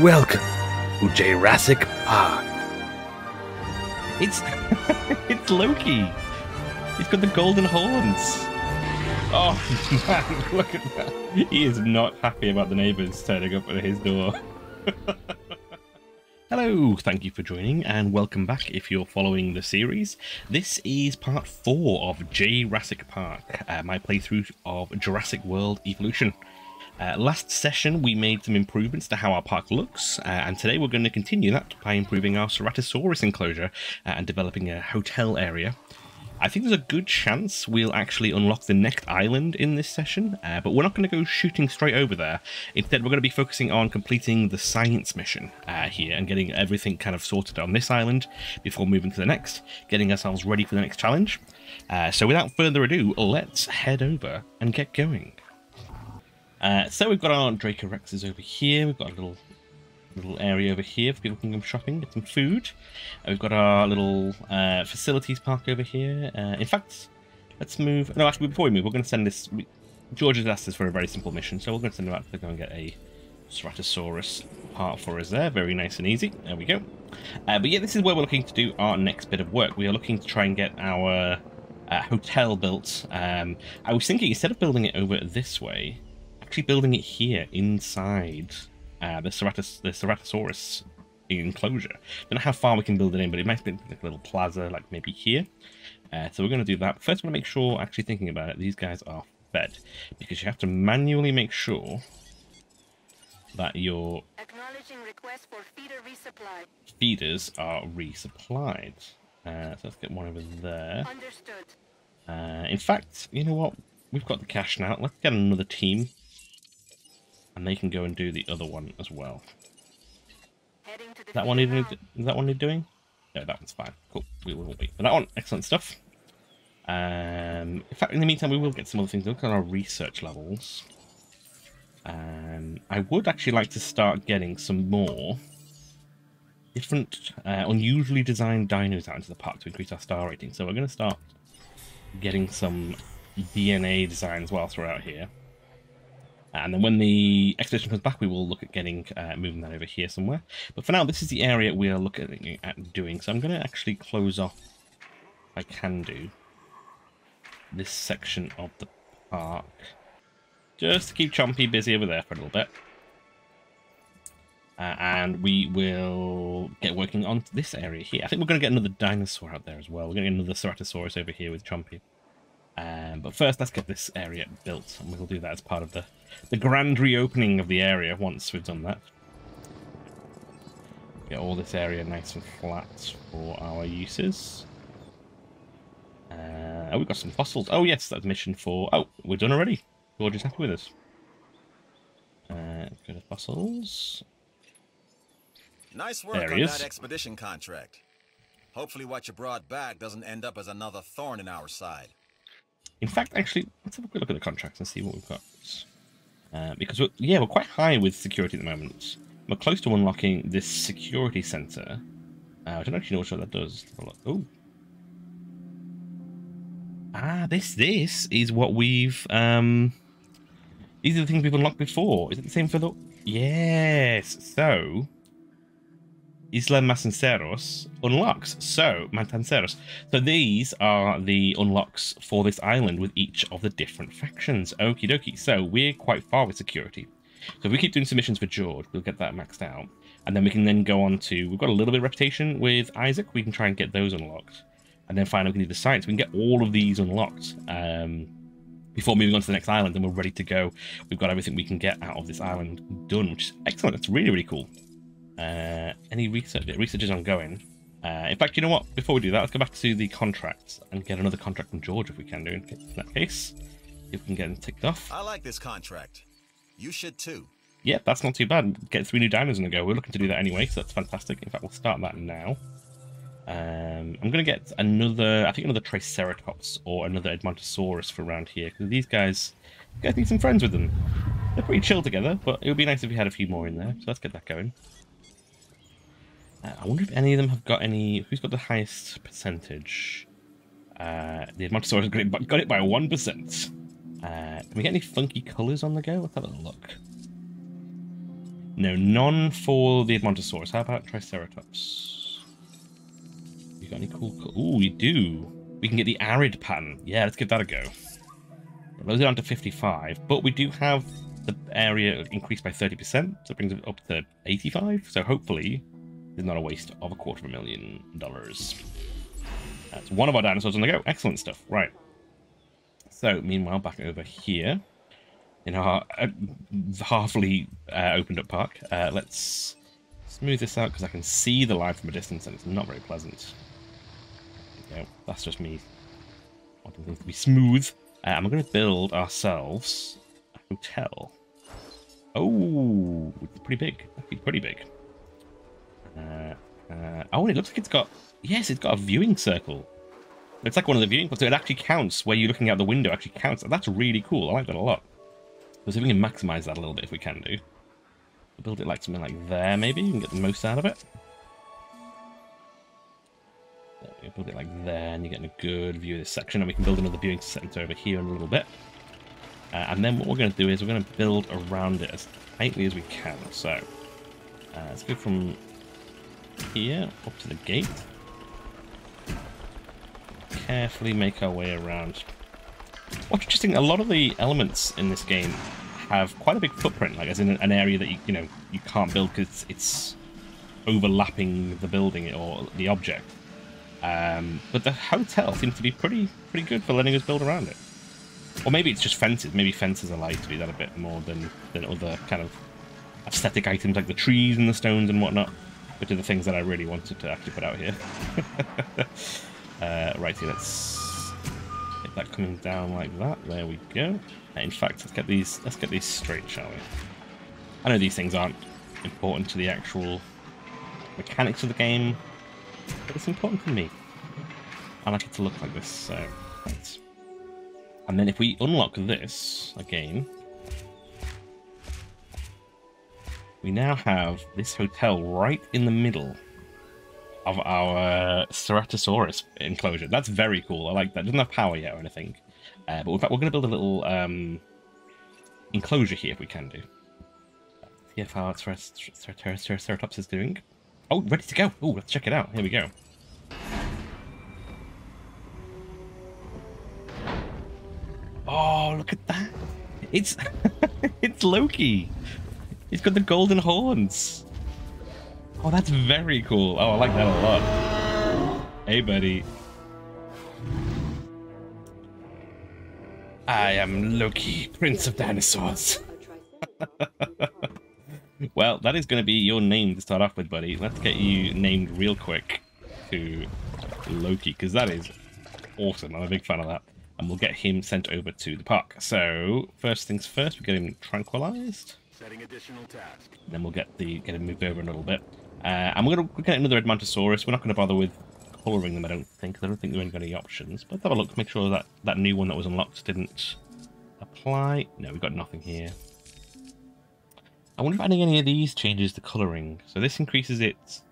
Welcome to Jurassic Park. It's it's Loki. He's got the golden horns. Oh man, look at that. He is not happy about the neighbours turning up at his door. Hello, thank you for joining and welcome back if you're following the series. This is part 4 of Jay-rassic Park, uh, my playthrough of Jurassic World Evolution. Uh, last session we made some improvements to how our park looks, uh, and today we're going to continue that by improving our Ceratosaurus enclosure uh, and developing a hotel area. I think there's a good chance we'll actually unlock the next island in this session, uh, but we're not going to go shooting straight over there. Instead, we're going to be focusing on completing the science mission uh, here and getting everything kind of sorted on this island before moving to the next, getting ourselves ready for the next challenge. Uh, so without further ado, let's head over and get going. Uh, so we've got our Dracorexes over here. We've got a little little area over here for people can come shopping, get some food. Uh, we've got our little uh, facilities park over here. Uh, in fact, let's move. No, actually, before we move, we're going to send this. We, George has asked us for a very simple mission, so we're going to send him out to go and get a Ceratosaurus part for us there. Very nice and easy. There we go. Uh, but yeah, this is where we're looking to do our next bit of work. We are looking to try and get our uh, hotel built. Um, I was thinking instead of building it over this way, actually building it here inside uh, the, Ceratos the Ceratosaurus enclosure. Don't know how far we can build it in, but it might be like a little plaza, like maybe here. Uh, so we're going to do that. First, I want to make sure, actually thinking about it, these guys are fed. Because you have to manually make sure that your feeder feeders are resupplied. Uh, so let's get one over there. Understood. Uh, in fact, you know what? We've got the cash now. Let's get another team and they can go and do the other one as well. That one is that one need doing? No, that one's fine. Cool. We will wait for that one. Excellent stuff. Um, in fact, in the meantime, we will get some other things. Look at our research levels. Um, I would actually like to start getting some more different, uh, unusually designed dinos out into the park to increase our star rating. So we're going to start getting some DNA designs whilst we're out here. And then when the expedition comes back, we will look at getting uh, moving that over here somewhere. But for now, this is the area we are looking at doing. So I'm going to actually close off, I can do, this section of the park. Just to keep Chompy busy over there for a little bit. Uh, and we will get working on this area here. I think we're going to get another dinosaur out there as well. We're going to get another Ceratosaurus over here with Chompy. Um, but first, let's get this area built, and we'll do that as part of the, the grand reopening of the area once we've done that. Get all this area nice and flat for our uses. Uh, oh, we've got some fossils. Oh, yes, that's mission for... Oh, we're done already. George is happy with us. Uh, go to fossils. Nice work on is. that expedition contract. Hopefully what you brought back doesn't end up as another thorn in our side. In fact, actually, let's have a quick look at the contracts and see what we've got. Uh, because, we're, yeah, we're quite high with security at the moment. We're close to unlocking this security center. Uh, I don't actually know what that does. Oh. Ah, this this is what we've um these are the things we've unlocked before. Is it the same for the Yes. So Isla Matanceros unlocks. So, Matanceros. So these are the unlocks for this island with each of the different factions. Okie dokie. So we're quite far with security. So if we keep doing submissions for George, we'll get that maxed out. And then we can then go on to, we've got a little bit of reputation with Isaac. We can try and get those unlocked. And then finally we can do the science. We can get all of these unlocked. Um, before moving on to the next island and we're ready to go. We've got everything we can get out of this island done, which is excellent. That's really, really cool. Uh, any research? Research is ongoing. Uh, in fact, you know what? Before we do that, let's go back to the contracts and get another contract from George if we can do it. in that case. If we can get them ticked off. I like this contract. You should too. Yeah, that's not too bad. Get three new dinos in a go. We're looking to do that anyway, so that's fantastic. In fact, we'll start that now. Um, I'm going to get another, I think another Triceratops or another Edmontosaurus for around here, because these guys, getting some friends with them. They're pretty chill together, but it would be nice if we had a few more in there, so let's get that going. Uh, I wonder if any of them have got any. Who's got the highest percentage? Uh, the Edmontosaurus got it, by one percent. Uh, can we get any funky colours on the go? Let's have a look. No, none for the Edmontosaurus. How about Triceratops? You got any cool... Ooh, we do. We can get the arid pattern. Yeah, let's give that a go. Load it down to 55, but we do have the area increased by 30%, so it brings it up to 85. So hopefully, it's not a waste of a quarter of a million dollars. That's one of our dinosaurs on the go. Excellent stuff. Right. So, meanwhile, back over here in our uh, halfly uh, opened up park, uh, let's smooth this out because I can see the line from a distance and it's not very pleasant. Okay, that's just me wanting things to be smooth. Uh, and we're going to build ourselves a hotel. Oh, it's pretty big. Pretty big. Uh, uh, oh, and it looks like it's got... Yes, it's got a viewing circle. It's like one of the viewing so it actually counts where you're looking out the window actually counts. That's really cool. I like that a lot. So see if we can maximize that a little bit if we can do. Build it like something like there, maybe. You can get the most out of it. There. Build it like there, and you're getting a good view of this section. And we can build another viewing center over here in a little bit. Uh, and then what we're going to do is we're going to build around it as tightly as we can. So uh, let's go from here up to the gate. Carefully make our way around. What's interesting, a lot of the elements in this game have quite a big footprint, like as in an area that you you know you can't build because it's, overlapping the building or the object. Um, but the hotel seems to be pretty pretty good for letting us build around it. Or maybe it's just fences. Maybe fences are like to be that a bit more than than other kind of aesthetic items like the trees and the stones and whatnot which are the things that I really wanted to actually put out here. uh, right, here, let's get that coming down like that. There we go. In fact, let's get these let's get these straight, shall we? I know these things aren't important to the actual mechanics of the game, but it's important for me. I like it to look like this, so right. And then if we unlock this again, we now have this hotel right in the middle of our Ceratosaurus enclosure. That's very cool. I like that. It doesn't have power yet or anything. Uh, but in fact, we're going to build a little um, enclosure here if we can do. See how our Ceratops is doing. Oh, ready to go. Oh, let's check it out. Here we go. Oh, look at that. It's it's Loki. He's got the golden horns. Oh, that's very cool. Oh, I like that a lot. Hey, buddy. I am Loki, Prince of Dinosaurs. well, that is going to be your name to start off with, buddy. Let's get you named real quick to Loki, because that is awesome. I'm a big fan of that. And we'll get him sent over to the park. So, first things first, we get him tranquilized. Setting additional task. Then we'll get the get it moved over a little bit. Uh, and we're going to get another Edmontosaurus. We're not going to bother with colouring them, I don't think. I don't think there are any options. But have a look, make sure that that new one that was unlocked didn't apply. No, we've got nothing here. I wonder if adding any of these changes the colouring. So this increases its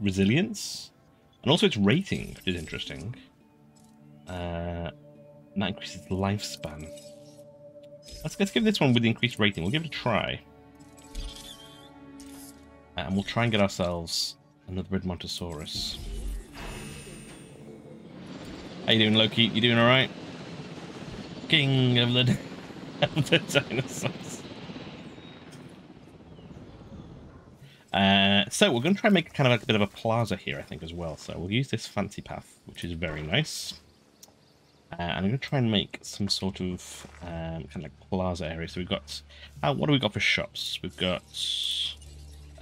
resilience and also its rating, which is interesting. Uh, that increases the lifespan. Let's, let's give this one with the increased rating. We'll give it a try. And we'll try and get ourselves another Edmontosaurus. How you doing, Loki? You doing alright? King of the, of the dinosaurs. Uh, so we're going to try and make kind of like a bit of a plaza here, I think, as well. So we'll use this fancy path, which is very nice. Uh, and I'm going to try and make some sort of um, kind of like plaza area. So we've got, uh, what do we got for shops? We've got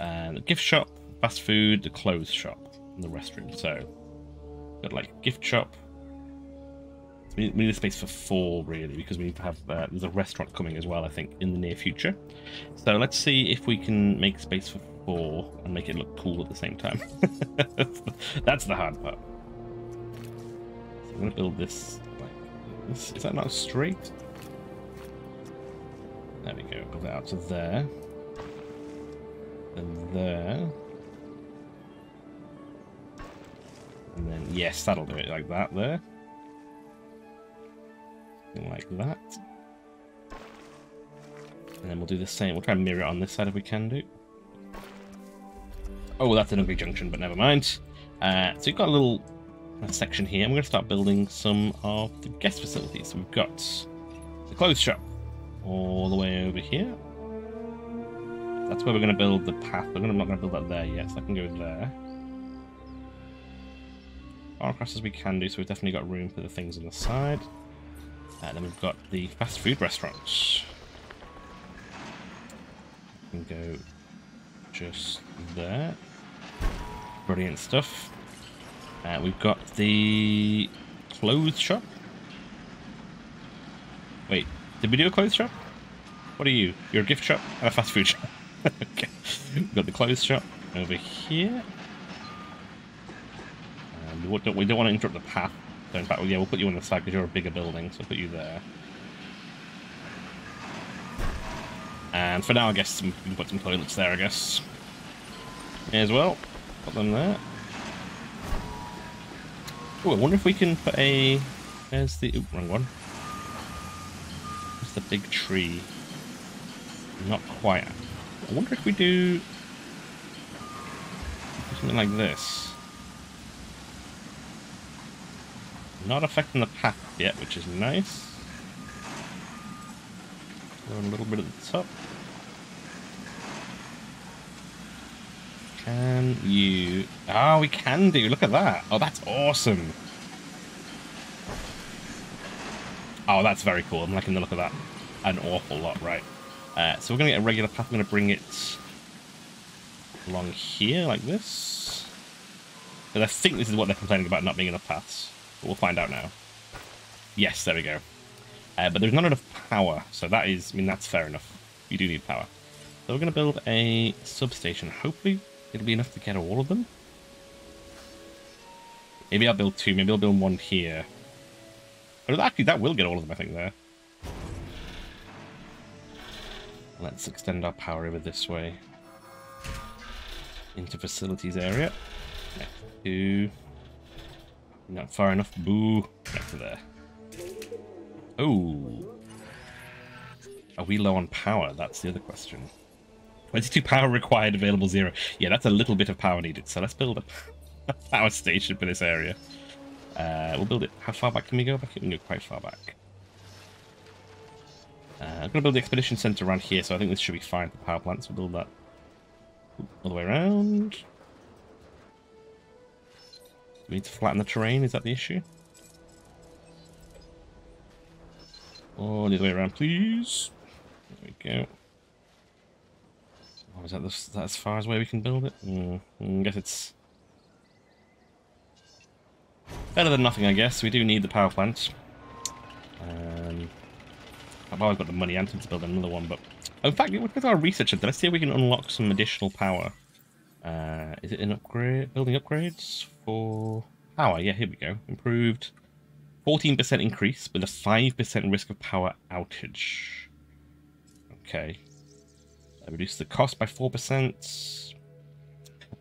uh, the gift shop, fast food, the clothes shop, and the restroom. So, got like gift shop. We need a space for four really because we have uh, there's a restaurant coming as well. I think in the near future. So let's see if we can make space for four and make it look cool at the same time. That's the hard part. So I'm gonna build this this. Is that not straight? There we go. Build it out to there. And there. And then, yes, that'll do it like that there. like that. And then we'll do the same. We'll try and mirror it on this side if we can do. Oh, that's an ugly junction, but never mind. Uh, so you've got a little section here. I'm going to start building some of the guest facilities. So we've got the clothes shop all the way over here. That's where we're going to build the path. We're not going to build that there yet, so I can go there. Far across as we can do, so we've definitely got room for the things on the side. And then we've got the fast food restaurants. We can go just there. Brilliant stuff. Uh, we've got the clothes shop. Wait, did we do a clothes shop? What are you? You're a gift shop and a fast food shop. Okay. We've got the clothes shop over here. Um, we, don't, we don't want to interrupt the path. So in fact, yeah, we'll put you on the side because you're a bigger building, so we'll put you there. And for now, I guess we can put some toilets there, I guess. May as well. Put them there. Oh, I wonder if we can put a... There's the... Oop, wrong one. It's the big tree. Not quite. I wonder if we do... Something like this. Not affecting the path yet, which is nice. Go a little bit at the top. Can you... Oh, we can do. Look at that. Oh, that's awesome. Oh, that's very cool. I'm liking the look of that an awful lot, right? Uh, so we're going to get a regular path. I'm going to bring it along here, like this. Because I think this is what they're complaining about, not being enough paths. But we'll find out now. Yes, there we go. Uh, but there's not enough power, so that is, I mean, that's fair enough. You do need power. So we're going to build a substation. Hopefully It'll be enough to get all of them. Maybe I'll build two. Maybe I'll build one here. Actually, that will get all of them, I think, there. Let's extend our power over this way. Into facilities area. Next to... Not far enough. Boo. Back to there. Oh. Are we low on power? That's the other question. 22 power required, available zero. Yeah, that's a little bit of power needed. So let's build a, power station for this area. Uh, we'll build it. How far back can we go? Back? We can go quite far back. Uh, I'm going to build the expedition center around here, so I think this should be fine for power plants. We'll build that all the way around. We need to flatten the terrain? Is that the issue? Oh, the other way around, please. There we go. Oh, is that, the, is that as far as where we can build it? Mm, I guess it's better than nothing, I guess. We do need the power plant. Um, I've always got the money and to build another one, but in fact, with our research, let's see if we can unlock some additional power. Uh, is it an upgrade? Building upgrades for power? Yeah, here we go. Improved 14% increase with a 5% risk of power outage. Okay. Reduce the cost by 4%.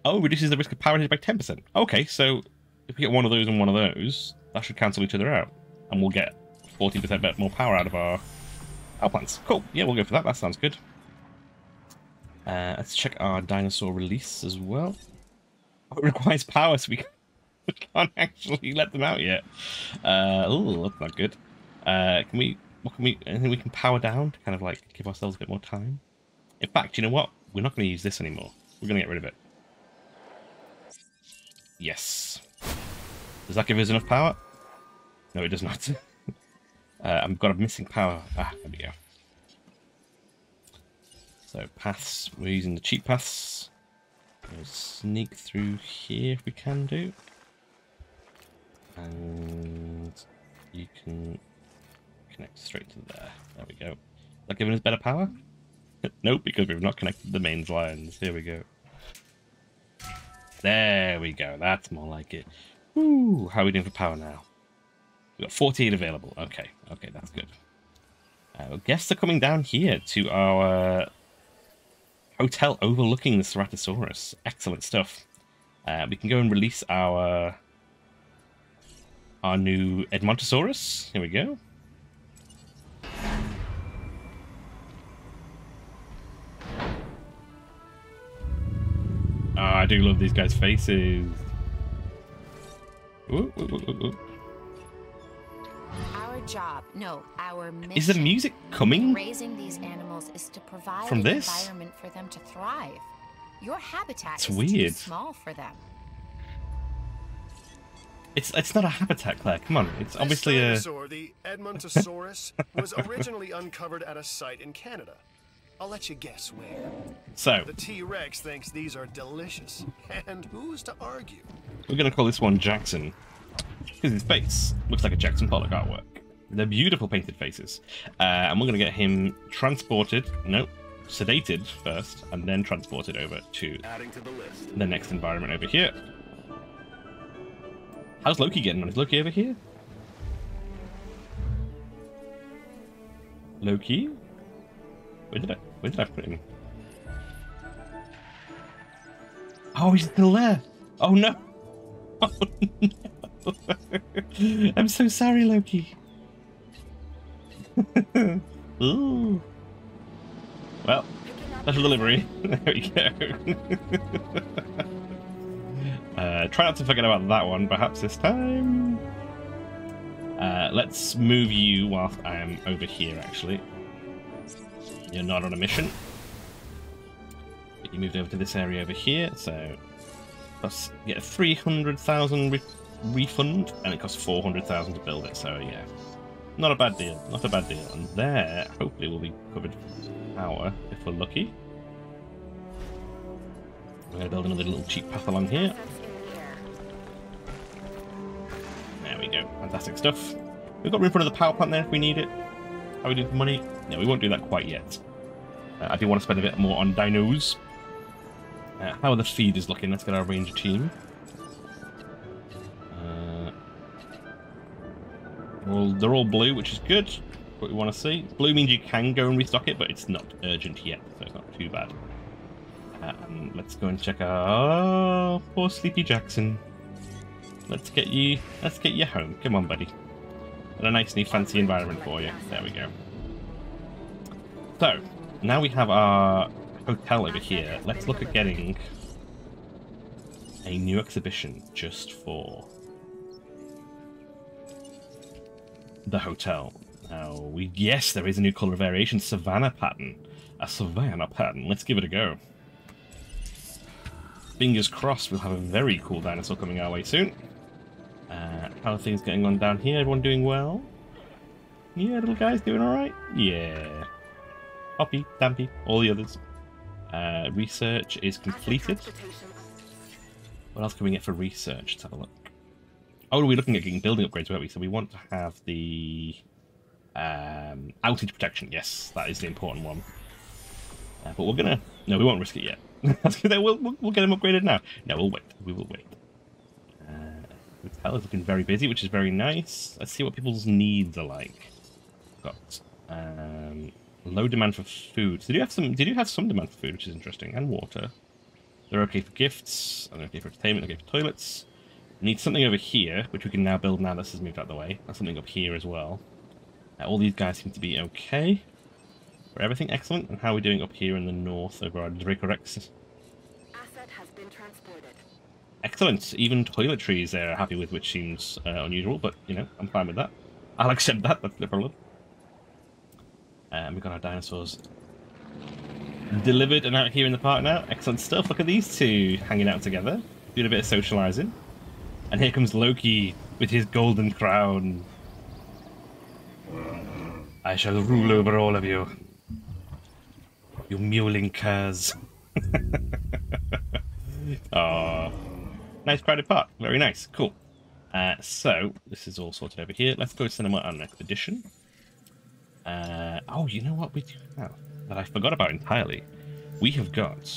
Oh, reduces the risk of power outage by 10%. Okay, so if we get one of those and one of those, that should cancel each other out. And we'll get 14% more power out of our power plants. Cool. Yeah, we'll go for that. That sounds good. Uh, let's check our dinosaur release as well. Oh, it requires power, so we, we can't actually let them out yet. Uh, oh, that's not good. Uh, can we, what can we, anything we can power down to kind of like give ourselves a bit more time? In fact, you know what? We're not going to use this anymore. We're going to get rid of it. Yes. Does that give us enough power? No, it does not. uh, I've got a missing power. Ah, there we go. So paths, we're using the cheap paths. We'll sneak through here if we can do. And you can connect straight to there. There we go. Is that giving us better power? nope, because we've not connected the mains lines. Here we go. There we go. That's more like it. Ooh, how are we doing for power now? We've got 48 available. Okay, okay, that's good. Uh, guests are coming down here to our hotel overlooking the Ceratosaurus. Excellent stuff. Uh, we can go and release our our new Edmontosaurus. Here we go. Oh, I do love these guys' faces. Ooh, ooh, ooh, our job, no, our mission. Is the music coming? Raising these animals is to provide from an this? environment for them to thrive. Your habitat it's is weird. too small for them. It's it's not a habitat, Claire. Come on, it's obviously this a. dinosaur, the Edmontosaurus, was originally uncovered at a site in Canada. I'll let you guess where. So The T-Rex thinks these are delicious, and who's to argue? we're gonna call this one Jackson because his face looks like a Jackson Pollock artwork. They're beautiful painted faces, uh, and we're gonna get him transported. No, sedated first, and then transported over to Adding to the list. the next environment over here. How's Loki getting on? Is Loki over here? Loki? Where did I where did I put him? Oh, he's still there. Oh no. Oh, no. I'm so sorry, Loki. Ooh. Well, special delivery. There we go. Uh, try not to forget about that one, perhaps this time. Uh, let's move you whilst I am over here, actually. You're not on a mission. But you moved over to this area over here, so let's get a 300,000 re refund, and it costs 400,000 to build it, so yeah. Not a bad deal, not a bad deal. And there, hopefully, we'll be covered for power, if we're lucky. We're going to build another little cheap path along here. There we go. Fantastic stuff. We've got room for another power plant there if we need it. How we do for money? No, we won't do that quite yet. Uh, I do want to spend a bit more on dinos. Uh, how are the feeders looking? Let's get our ranger team. Well, they're all blue, which is good. What we want to see. Blue means you can go and restock it, but it's not urgent yet, so it's not too bad. Um, let's go and check out poor Sleepy Jackson. Let's get you. Let's get you home. Come on, buddy. And a nice, new, fancy environment for you. There we go. So now we have our hotel over here. Let's look at getting a new exhibition just for the hotel. Now, we yes, there is a new color variation, savannah pattern. A savannah pattern. Let's give it a go. Fingers crossed we'll have a very cool dinosaur coming our way soon. Uh, how are things getting on down here? Everyone doing well? Yeah, little guys doing alright? Yeah. Poppy, Dampy, all the others. Uh, research is completed. What else can we get for research? Let's have a look. Oh, we're looking at getting building upgrades, weren't we? So we want to have the um, outage protection. Yes, that is the important one. Uh, but we're gonna... No, we won't risk it yet. we'll, we'll, we'll get them upgraded now. No, we'll wait. We will wait. Uh, hotel is looking very busy, which is very nice. Let's see what people's needs are like. Got um, low demand for food. So did you have some? Did you have some demand for food, which is interesting, and water? They're okay for gifts. They're okay for entertainment. Okay for toilets. Need something over here, which we can now build now this has moved out of the way. And something up here as well. Uh, all these guys seem to be okay. For everything excellent. And how are we doing up here in the north over our Dracorex? Asset has been transported. Excellent. Even toiletries they're happy with, which seems uh, unusual, but, you know, I'm fine with that. I'll accept that, that's no problem. And um, we've got our dinosaurs delivered and out here in the park now. Excellent stuff. Look at these two hanging out together, doing a bit of socializing. And here comes Loki with his golden crown. I shall rule over all of you. You mewling curs. Oh, nice crowded park. Very nice. Cool. Uh, so, this is all sorted over here. Let's go to Cinema on an Expedition. Uh, oh, you know what we do have that I forgot about entirely? We have got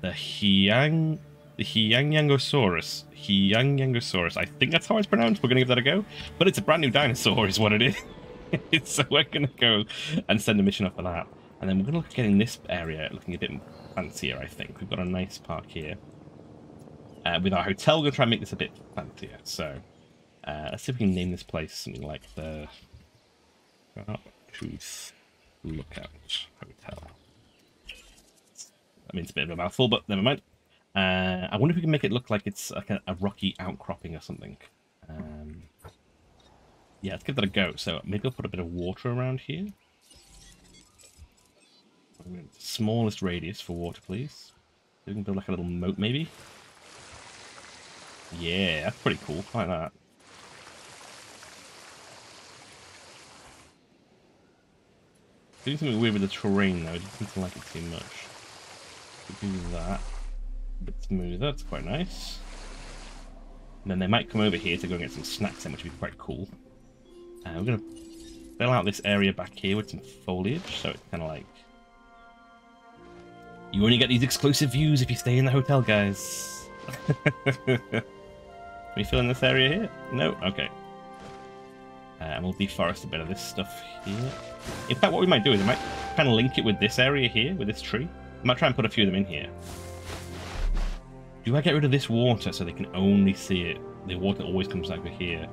the Hyang, the. Hyangyangosaurus. I think that's how it's pronounced. We're going to give that a go. But it's a brand new dinosaur, is what it is. so we're going to go and send a mission off for that. And then we're going to look at getting this area looking a bit fancier, I think. We've got a nice park here. Uh, with our hotel, we're going to try and make this a bit fancier. So, uh, let's see if we can name this place something like the Truth Lookout Hotel. I mean, it's a bit of a mouthful, but never mind. Uh, I wonder if we can make it look like it's like a, a rocky outcropping or something. Um, yeah, let's give that a go. So maybe I'll put a bit of water around here. Smallest radius for water, please. We can build like a little moat, maybe. Yeah, that's pretty cool. I like that. Doing something weird with the terrain though, it doesn't seem like it too much. We do that. Bit smoother, that's quite nice. And then they might come over here to go and get some snacks in, which would be quite cool. Uh, we're going to fill out this area back here with some foliage, so it's kind of like... You only get these exclusive views if you stay in the hotel, guys. Are we filling this area here? No? Okay. Uh, and we'll deforest a bit of this stuff here. In fact, what we might do is we might kind of link it with this area here, with this tree. I might try and put a few of them in here. Do I get rid of this water so they can only see it? The water always comes over here.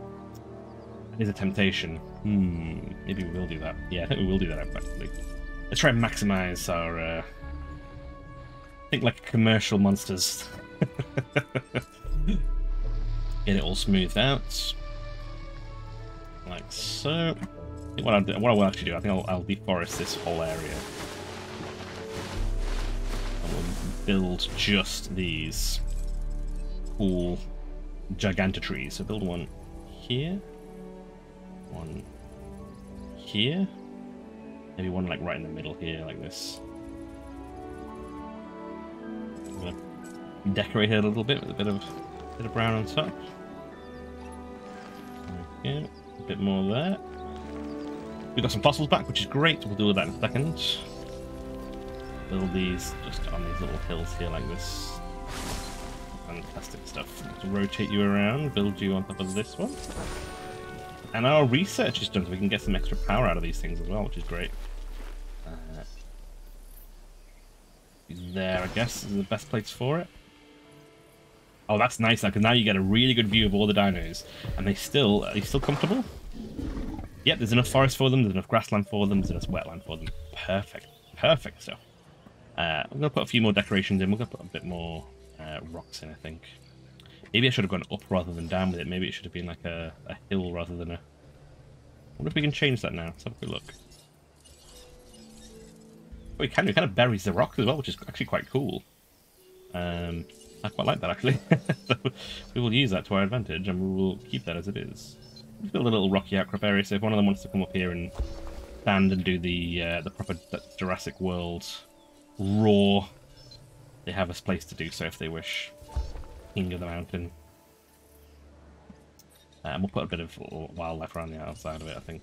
That is a temptation. Hmm, maybe we will do that. Yeah, I think we will do that, actually. Let's try and maximize our... Uh... Think like commercial monsters. Get it all smoothed out. Like so. what, do, what I will actually do, I think I'll, I'll deforest this whole area. Build just these cool giganta trees. So build one here, one here, maybe one like right in the middle here, like this. I'm gonna decorate it a little bit with a bit of bit of brown on top. Yeah a bit more there. We've got some fossils back, which is great. We'll do that in a second. Build these just on these little hills here like this. Fantastic stuff. Let's rotate you around, build you on top of this one. And our research is done, so we can get some extra power out of these things as well, which is great. Uh, there, I guess, is the best place for it. Oh, that's nice because now you get a really good view of all the dinos, and they still are they still comfortable? Yep, there's enough forest for them, there's enough grassland for them, there's enough wetland for them. Perfect, perfect stuff. Uh, I'm gonna put a few more decorations in. We're gonna put a bit more uh, rocks in, I think. Maybe I should have gone up rather than down with it. Maybe it should have been like a, a hill rather than a. I wonder if we can change that now. Let's have a quick look. Oh, we can. It kind of buries the rock as well, which is actually quite cool. Um, I quite like that actually. so we will use that to our advantage and we will keep that as it is. Build a little rocky outcrop area so if one of them wants to come up here and stand and do the uh, the proper Jurassic World roar, they have a place to do so if they wish. King of the mountain. Uh, and we'll put a bit of wildlife around the outside of it, I think.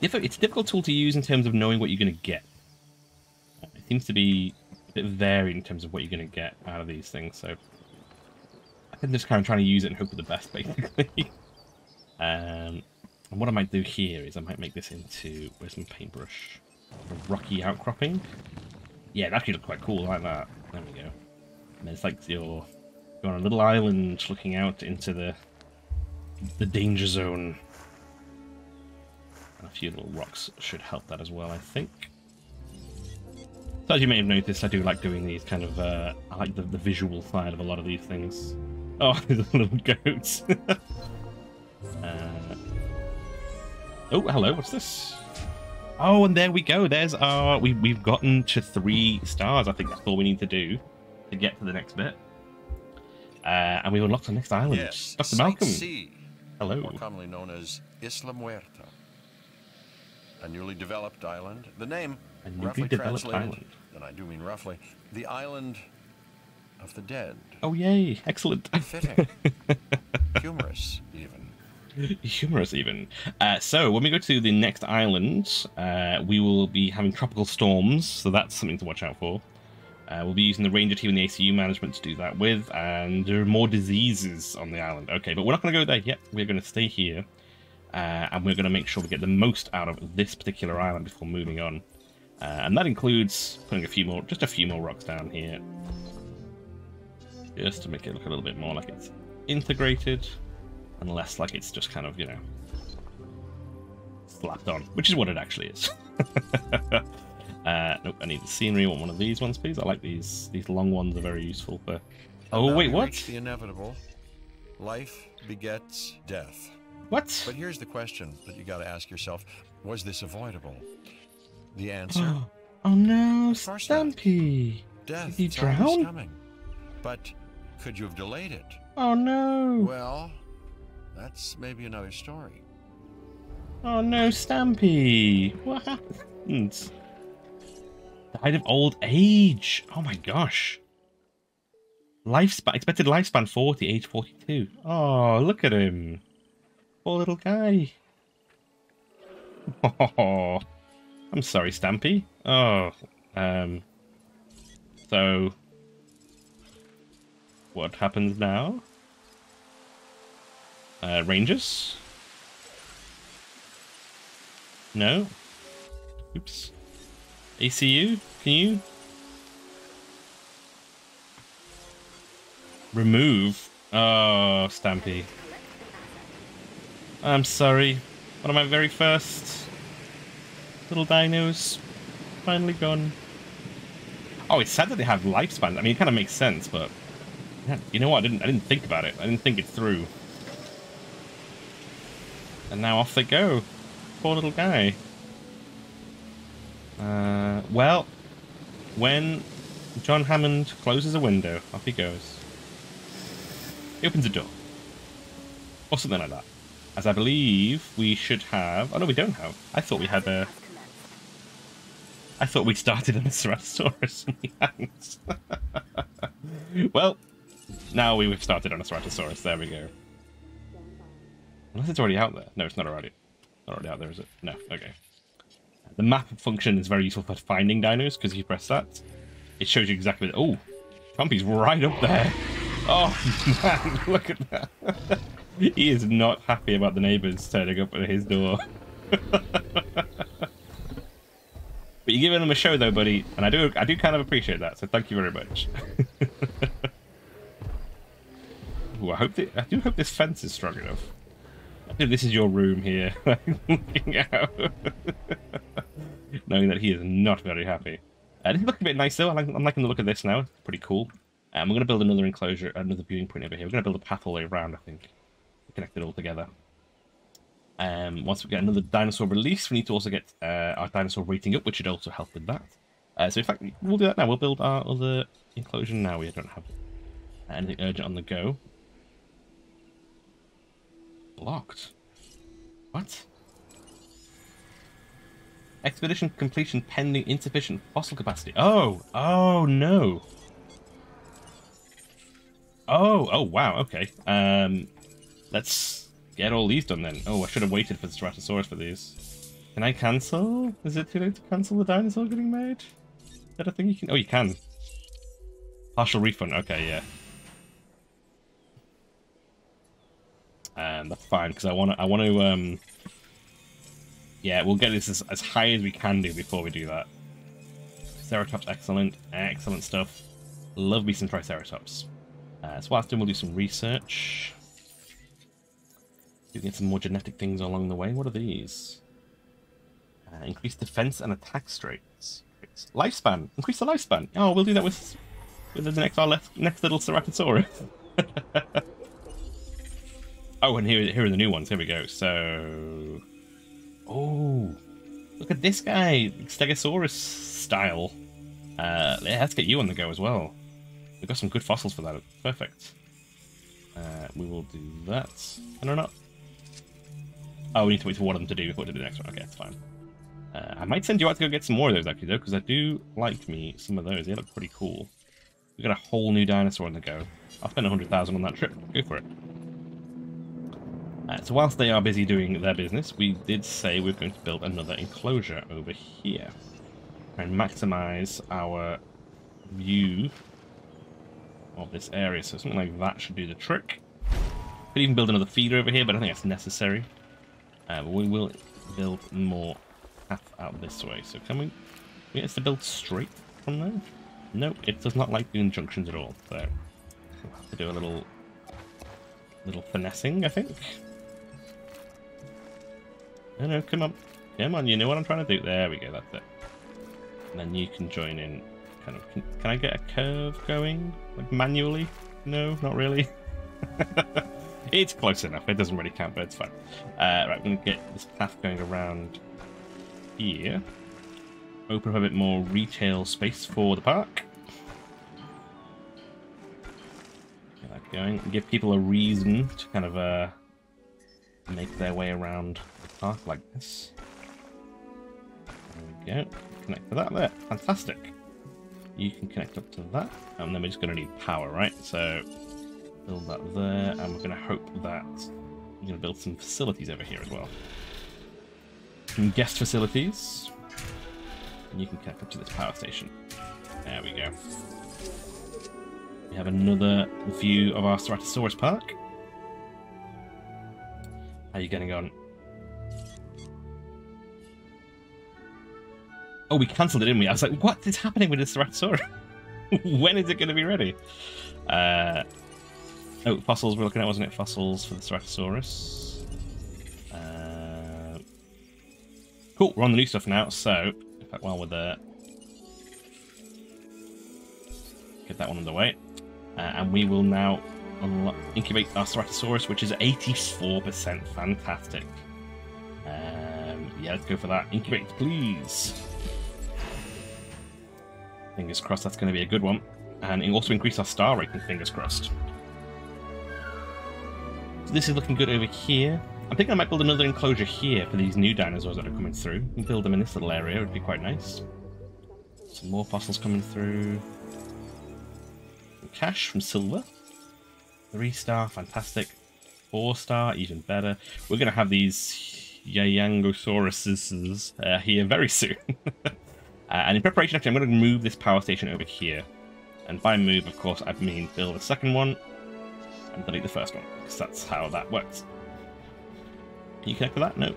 It's a difficult tool to use in terms of knowing what you're going to get. It seems to be a bit varied in terms of what you're going to get out of these things. So I think just kind of trying to use it and hope for the best, basically. um, and what I might do here is I might make this into where's my paintbrush? A rocky outcropping. Yeah, it actually looks quite cool like that. There we go. And it's like you're you're on a little island looking out into the the danger zone. And a few little rocks should help that as well, I think. So as you may have noticed, I do like doing these kind of, uh, I like the, the visual side of a lot of these things. Oh, there's a little goat. uh... Oh, hello, what's this? Oh, and there we go. There's our, we, we've gotten to three stars. I think that's all we need to do to get to the next bit. Uh, and we've unlocked the next island. Yes, Dr. Malcolm. C, hello. More commonly known as Isla Muerta. A newly developed island. The name a newly roughly developed island. and I do mean roughly, the island of the dead. Oh, yay. Excellent. Fitting. Humorous, even. Humorous, even. Uh, so, when we go to the next island, uh, we will be having tropical storms, so that's something to watch out for. Uh, we'll be using the ranger team and the ACU management to do that with, and there are more diseases on the island. Okay, but we're not going to go there yet. We're going to stay here, uh, and we're going to make sure we get the most out of this particular island before moving on. Uh, and that includes putting a few more, just a few more rocks down here. Just to make it look a little bit more like it's integrated, and less like it's just kind of, you know, slapped on, which is what it actually is. Uh, nope, I need the scenery. I want one of these ones, please. I like these. These long ones are very useful for... Oh, wait, what? The inevitable. Life begets death. What? But here's the question that you got to ask yourself. Was this avoidable? The answer? oh no, Stampy! Death Did he drown? coming. But could you have delayed it? Oh no! Well, that's maybe another story. Oh no, Stampy! What happened? Died of old age. Oh my gosh. Lifespan expected lifespan 40, age 42. Oh, look at him. Poor little guy. Oh, I'm sorry, Stampy. Oh, um, so what happens now? Uh, Rangers? No? Oops. ACU? Can you? Remove? Oh, Stampy. I'm sorry. One of my very first little dinos finally gone. Oh, it's sad that they have lifespans. I mean, it kind of makes sense, but yeah, you know what? I didn't. I didn't think about it. I didn't think it through. And now off they go. Poor little guy. Uh, well, when John Hammond closes a window, off he goes. He opens a door. Or something like that. As I believe we should have... Oh, no, we don't have. I thought we had a... I thought we started on a Ceratosaurus and we hadn't. well, now we've started on a Ceratosaurus. There we go. Unless it's already out there. No, it's not already. Not already out there, is it? No, okay. The map function is very useful for finding dinos, because if you press that, it shows you exactly... Oh, Trumpy's right up there. Oh, man, look at that. he is not happy about the neighbours turning up at his door. but you're giving them a show, though, buddy, and I do, I do kind of appreciate that. So thank you very much. Ooh, I hope I do hope this fence is strong enough. I this is your room here, looking out, knowing that he is not very happy. Uh, this is looking a bit nice though. I'm, I'm liking the look of this now. It's pretty cool. Um, we're going to build another enclosure, another viewing point over here. We're going to build a path all the way around, I think. Connect it all together. Um, once we get another dinosaur release, we need to also get uh, our dinosaur rating up, which should also help with that. Uh, so in fact, we'll do that now. We'll build our other enclosure now. We don't have anything urgent on the go. Blocked. What? Expedition completion pending insufficient fossil capacity. Oh, oh no. Oh, oh wow, okay. Um, let's get all these done then. Oh, I should have waited for the Ceratosaurus for these. Can I cancel? Is it too late to cancel the dinosaur getting made? Is that a thing you can? Oh, you can. Partial refund. Okay, yeah. Um, that's fine because I want to. I want to. Um, yeah, we'll get this as, as high as we can do before we do that. Ceratops, excellent, excellent stuff. Love me some Triceratops. Uh, so whilst doing, we'll do some research. You get some more genetic things along the way. What are these? Uh, increase defense and attack rates. Lifespan. Increase the lifespan. Oh, we'll do that with with the next our left, next little Ceratosaurus. oh, and here here are the new ones. Here we go. So, oh, look at this guy, Stegosaurus style. Uh, let's get you on the go as well. We've got some good fossils for that. Perfect. Uh, we will do that. And or not. Oh, we need to wait for one of them to do before we do the next one. Okay, that's fine. Uh, I might send you out to go get some more of those, actually, though, because I do like me some of those. They look pretty cool. We've got a whole new dinosaur on the go. I'll spend 100000 on that trip. Go for it. Uh, so whilst they are busy doing their business, we did say we're going to build another enclosure over here. And maximize our view of this area. So something like that should do the trick. Could even build another feeder over here, but I think that's necessary. Uh, we will build more path out this way. So can we, us to build straight from there? Nope, it does not like doing junctions at all. So we'll have to do a little, little finessing, I think. No, no, come on. Come on, you know what I'm trying to do. There we go, that's it. And then you can join in. Kind of. Can, can I get a curve going? Like manually? No, not really. it's close enough. It doesn't really count, but it's fine. Uh, right, I'm going to get this path going around here. Open up a bit more retail space for the park. Get that going. Give people a reason to kind of uh, make their way around park like this. There we go. Connect to that there. Fantastic. You can connect up to that. And then we're just going to need power, right? So build that there. And we're going to hope that we're going to build some facilities over here as well. Some guest facilities. And you can connect up to this power station. There we go. We have another view of our Ceratosaurus Park. How are you getting on? Oh, we cancelled it, didn't we? I was like, what is happening with this Ceratosaurus? when is it going to be ready? Uh, oh, fossils we're looking at, wasn't it? Fossils for the Ceratosaurus. Uh, cool, we're on the new stuff now, so, in fact, while we're there, get that one underway. Uh, and we will now incubate our Ceratosaurus, which is 84%. Fantastic. Um, yeah, let's go for that. Incubate, please. Fingers crossed that's going to be a good one. And it also increase our star rating, fingers crossed. So this is looking good over here. I think I might build another enclosure here for these new dinosaurs that are coming through. And build them in this little area, it would be quite nice. Some more fossils coming through. cash from Silver. Three star, fantastic. Four star, even better. We're going to have these Yayangosauruses uh, here very soon. uh, and in preparation, actually, I'm going to move this power station over here. And by move, of course, I mean build a second one and delete the first one, because that's how that works. Can you connect with that? No.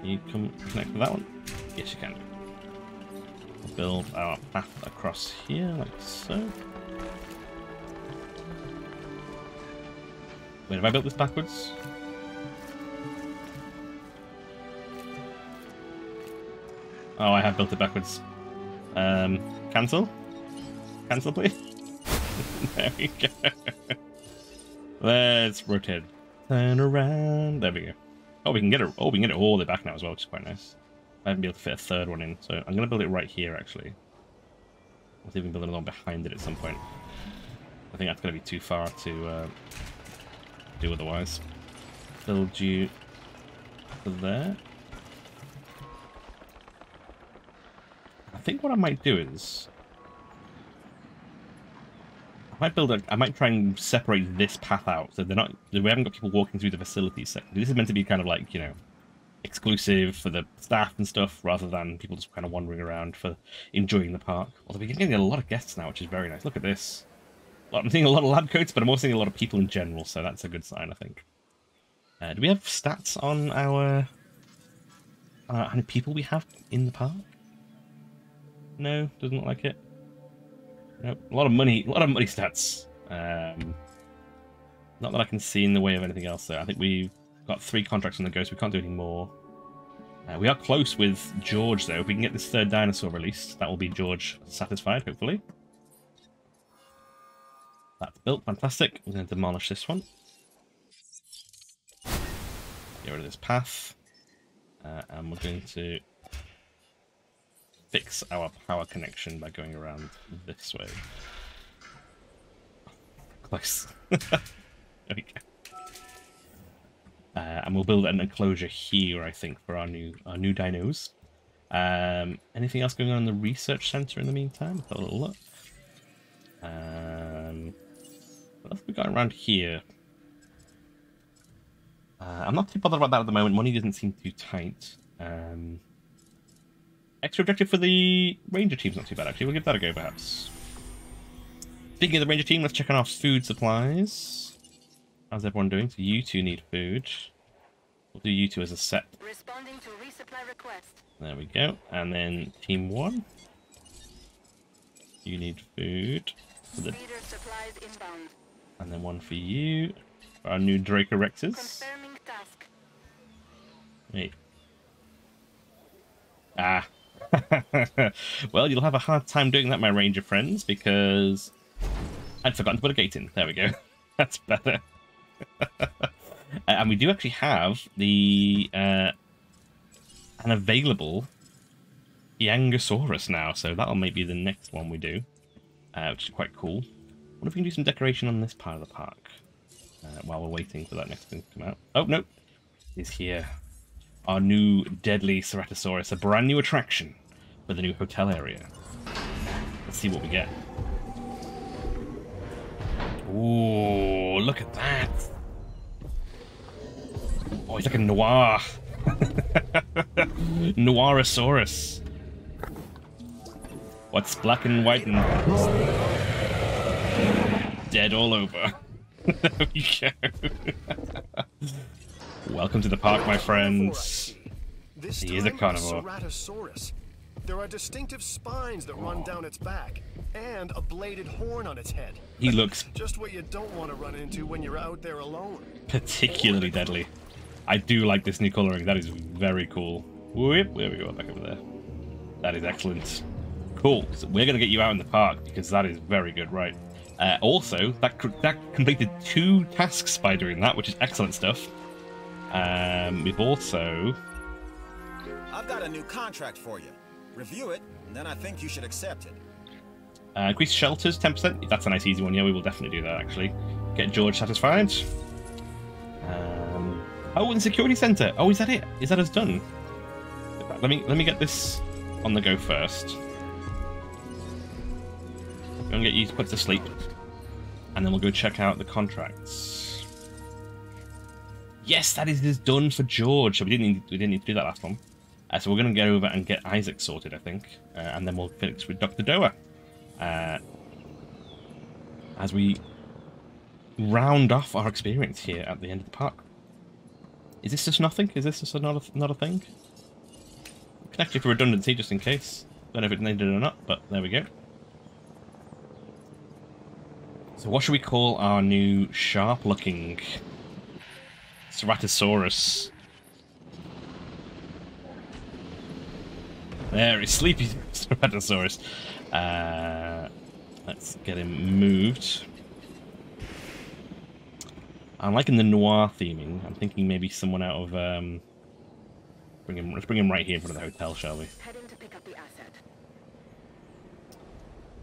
Can you come connect with that one? Yes, you can. We'll build our path across here, like so. Wait, have I built this backwards? Oh, I have built it backwards. Um, cancel? Cancel, please? there we go. Let's rotate. Turn around. There we go. Oh, we can get it. Oh, we can get it all the way back now as well, which is quite nice. I haven't been able to fit a third one in, so I'm going to build it right here, actually. I'll can build another one behind it at some point. I think that's going to be too far to uh, do otherwise. Build you there. I think what I might do is I might build a I might try and separate this path out so they're not we haven't got people walking through the facilities section. This is meant to be kind of like, you know, exclusive for the staff and stuff rather than people just kind of wandering around for enjoying the park. Although we're getting a lot of guests now, which is very nice. Look at this. I'm seeing a lot of lab coats, but I'm also seeing a lot of people in general, so that's a good sign, I think. Uh, do we have stats on our... Uh, how many people we have in the park? No, doesn't look like it. Nope. A lot of money, a lot of money stats. Um, not that I can see in the way of anything else, though. I think we've got three contracts on the go, so we can't do any more. Uh, we are close with George, though. If we can get this third dinosaur released, that will be George satisfied, hopefully. That's built. Fantastic. We're going to demolish this one. Get rid of this path. Uh, and we're going to fix our power connection by going around this way. Close. there we go. Uh, and we'll build an enclosure here, I think, for our new our new dinos. Um, anything else going on in the research center in the meantime? Have a little look. Um, what else we got around here? Uh, I'm not too bothered about that at the moment. Money doesn't seem too tight. Um, extra objective for the ranger team's not too bad, actually. We'll give that a go, perhaps. Speaking of the ranger team, let's check on our food supplies. How's everyone doing? So you two need food. We'll do you two as a set. Responding to resupply request. There we go. And then team one. You need food. For the... supplies inbound. And then one for you. For our new Dracorexes. Confirming task. Wait. Ah. well, you'll have a hard time doing that, my ranger friends, because I'd forgotten to put a gate in. There we go. That's better. and we do actually have the uh, an available Yangosaurus now, so that'll maybe be the next one we do, uh, which is quite cool. wonder if we can do some decoration on this part of the park uh, while we're waiting for that next thing to come out. Oh, no. Is here. Our new deadly Ceratosaurus, a brand new attraction for the new hotel area. Let's see what we get. Ooh, look at that. Oh, he's like a noir. Noirosaurus. What's black and white and dead all over? there we go. Welcome to the park, my friends. This he is a carnivore. Ceratosaurus. There are distinctive spines that run down its back, and a bladed horn on its head. He looks just what you don't want to run into when you're out there alone. Particularly deadly. I do like this new coloring. That is very cool. Whoop, there we go, back over there. That is excellent. Cool. So we're going to get you out in the park because that is very good, right? Uh, also, that that completed two tasks by doing that, which is excellent stuff. Um, we've also... I've got a new contract for you. Review it, and then I think you should accept it. Uh, increase shelters, 10%. That's a nice easy one. Yeah, we will definitely do that, actually. Get George satisfied. Um, oh, and security center. Oh, is that it? Is that us done? Let me let me get this on the go first. I'm gonna get you put to sleep, and then we'll go check out the contracts. Yes, that is done for George. So we didn't need, we didn't need to do that last one. Uh, so we're gonna go over and get Isaac sorted, I think, uh, and then we'll finish with Doctor Dua. Uh, as we round off our experience here at the end of the park. Is this just nothing? Is this just another not a thing? Connected for redundancy, just in case. Don't know if it needed or not, but there we go. So what should we call our new sharp-looking Ceratosaurus? There is Sleepy Ceratosaurus. Uh, let's get him moved. I'm liking the noir theming. I'm thinking maybe someone out of um, bring him. Let's bring him right here in front of the hotel, shall we? Heading to pick up the asset.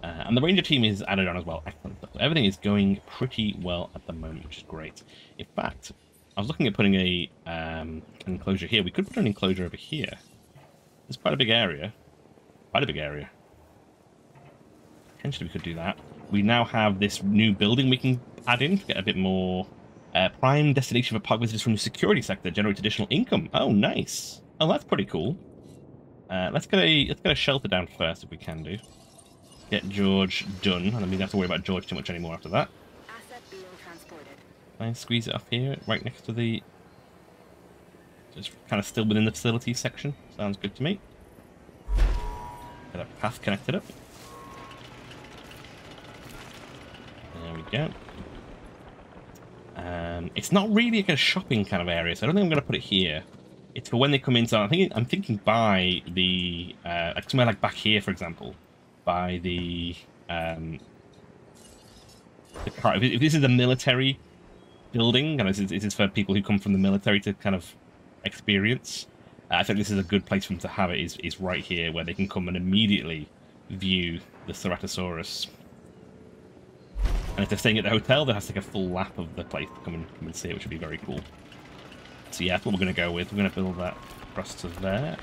Uh, and the ranger team is added on as well. Excellent. So everything is going pretty well at the moment, which is great. In fact, I was looking at putting a um, an enclosure here. We could put an enclosure over here. It's quite a big area. Quite a big area. Potentially we could do that. We now have this new building we can add in to get a bit more uh, prime destination for park visitors from the security sector generates additional income. Oh, nice. Oh, that's pretty cool. Uh, let's get a let's get a shelter down first if we can do. Get George done, and then we don't have to worry about George too much anymore after that. Squeeze it up here, right next to the. Just kind of still within the facilities section. Sounds good to me. Get a path connected up. There we go. Um, it's not really like a shopping kind of area, so I don't think I'm going to put it here. It's for when they come in. So I think I'm thinking by the uh, like somewhere like back here, for example, by the um, the car. If, if this is a military building, and this is, this is for people who come from the military to kind of experience, uh, I think this is a good place for them to have it. Is is right here where they can come and immediately view the Ceratosaurus. And if they're staying at the hotel, they'll have to take a full lap of the place to come and come and see it, which would be very cool. So yeah, that's what we're going to go with. We're going to build that across to there.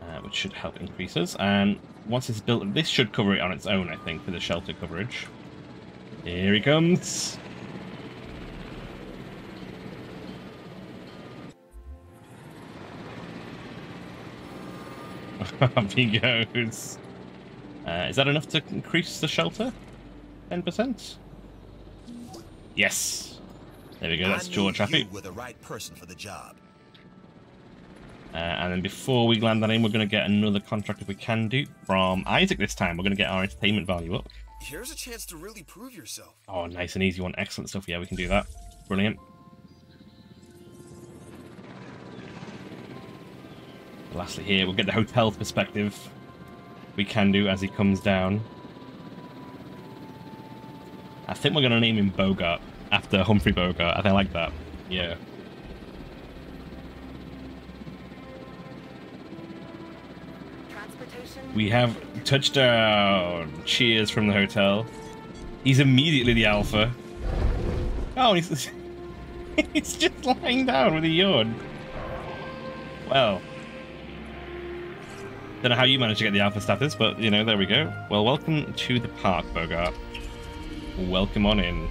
Uh, which should help increase us. And once it's built, this should cover it on its own, I think, for the shelter coverage. Here he comes! Up he goes. Uh, is that enough to increase the shelter? 10%? Yes. There we go, that's George happy. were the right person for the job. Uh, and then before we land that in, we're going to get another contract if we can do from Isaac this time. We're going to get our entertainment value up. Here's a chance to really prove yourself. Oh, nice and easy one. Excellent stuff. Yeah, we can do that. Brilliant. lastly here, we'll get the hotel perspective. We can do as he comes down. I think we're going to name him Bogart after Humphrey Bogart. I think I like that. Yeah. We have touchdown. Cheers from the hotel. He's immediately the alpha. Oh, he's, he's just lying down with a yawn. Well. Don't know how you managed to get the alpha status, but, you know, there we go. Well, welcome to the park, Bogart. Welcome on in.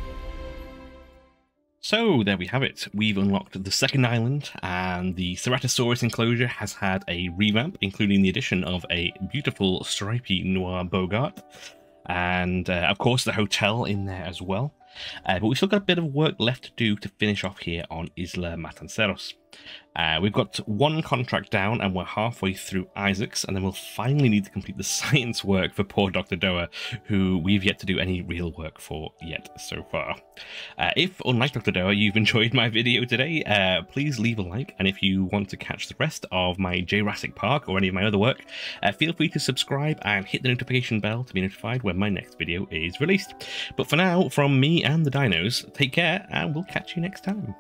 So there we have it. We've unlocked the second island, and the Ceratosaurus enclosure has had a revamp, including the addition of a beautiful stripy noir Bogart, and uh, of course the hotel in there as well. Uh, but we've still got a bit of work left to do to finish off here on Isla Matanceros. Uh, we've got one contract down and we're halfway through Isaac's, and then we'll finally need to complete the science work for poor Dr. Dua, who we've yet to do any real work for yet so far. Uh, if, unlike Dr. Dua, you've enjoyed my video today, uh, please leave a like, and if you want to catch the rest of my Jurassic Park or any of my other work, uh, feel free to subscribe and hit the notification bell to be notified when my next video is released. But for now, from me and the dinos, take care, and we'll catch you next time.